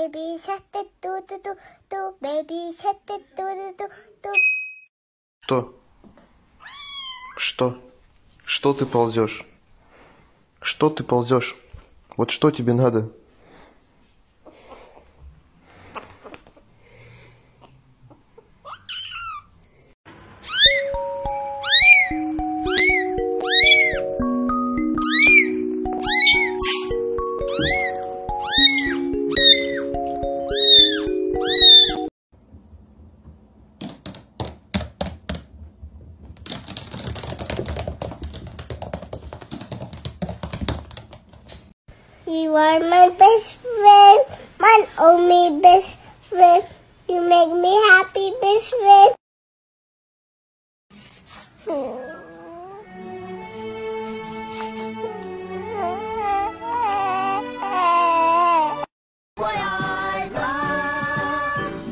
baby shark do do do do baby shark do do do do Что? Что? Что ты ползешь? Что ты ползешь? Вот что тебе надо? You are my best friend, my only best friend. You make me happy, best friend. What are the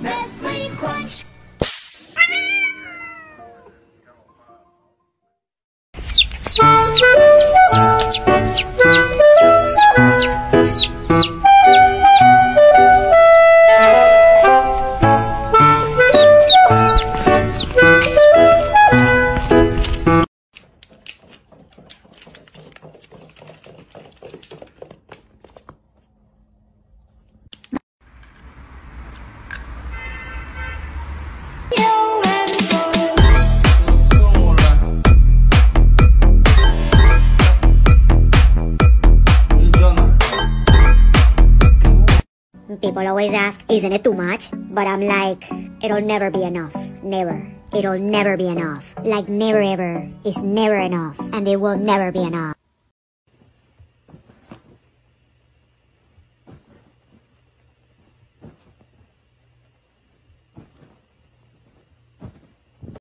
Nestle Crunch? People always ask, isn't it too much? But I'm like, it'll never be enough. Never. It'll never be enough. Like never ever is never enough. And it will never be enough.